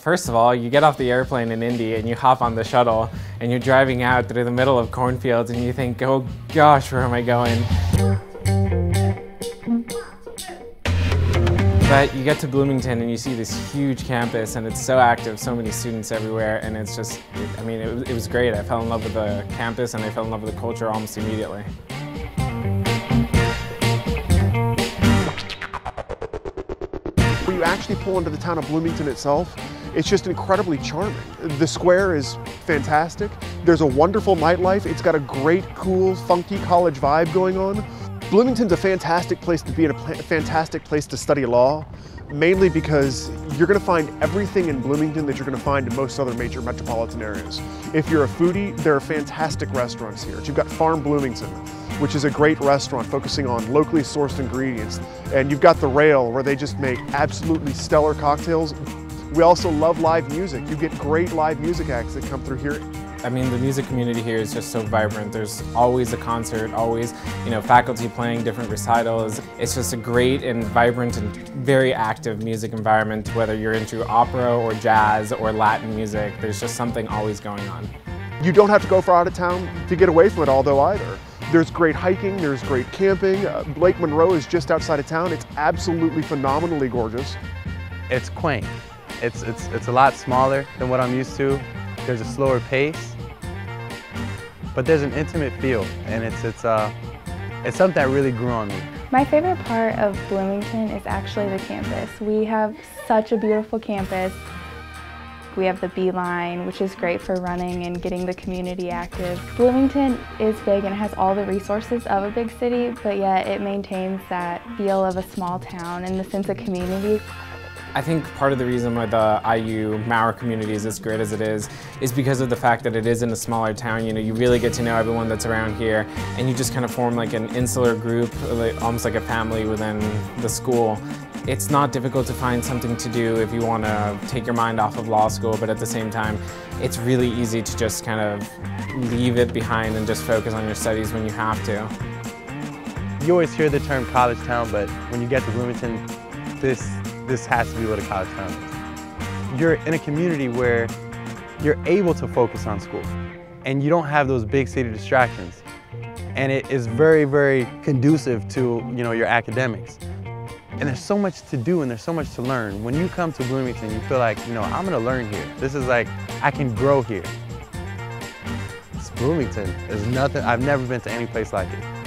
First of all, you get off the airplane in Indy and you hop on the shuttle and you're driving out through the middle of cornfields and you think, oh gosh, where am I going? But you get to Bloomington and you see this huge campus and it's so active, so many students everywhere and it's just, I mean, it was, it was great. I fell in love with the campus and I fell in love with the culture almost immediately. When you actually pull into the town of Bloomington itself, it's just incredibly charming. The square is fantastic. There's a wonderful nightlife. It's got a great, cool, funky college vibe going on. Bloomington's a fantastic place to be and a fantastic place to study law, mainly because you're gonna find everything in Bloomington that you're gonna find in most other major metropolitan areas. If you're a foodie, there are fantastic restaurants here. You've got Farm Bloomington, which is a great restaurant focusing on locally sourced ingredients. And you've got The Rail, where they just make absolutely stellar cocktails. We also love live music. You get great live music acts that come through here. I mean, the music community here is just so vibrant. There's always a concert, always, you know, faculty playing different recitals. It's just a great and vibrant and very active music environment, whether you're into opera or jazz or Latin music. There's just something always going on. You don't have to go far out of town to get away from it all though either. There's great hiking, there's great camping. Uh, Lake Monroe is just outside of town. It's absolutely phenomenally gorgeous. It's quaint. It's, it's, it's a lot smaller than what I'm used to. There's a slower pace, but there's an intimate feel, and it's, it's, uh, it's something that really grew on me. My favorite part of Bloomington is actually the campus. We have such a beautiful campus. We have the B-Line, which is great for running and getting the community active. Bloomington is big and has all the resources of a big city, but yet it maintains that feel of a small town and the sense of community. I think part of the reason why the IU Maurer community is as great as it is is because of the fact that it is in a smaller town. You know, you really get to know everyone that's around here, and you just kind of form like an insular group, almost like a family within the school. It's not difficult to find something to do if you want to take your mind off of law school, but at the same time, it's really easy to just kind of leave it behind and just focus on your studies when you have to. You always hear the term college town, but when you get to Bloomington, this this has to be what a college town is. You're in a community where you're able to focus on school and you don't have those big city distractions. And it is very, very conducive to you know, your academics. And there's so much to do and there's so much to learn. When you come to Bloomington, you feel like, you know, I'm gonna learn here. This is like, I can grow here. It's Bloomington. There's nothing, I've never been to any place like it.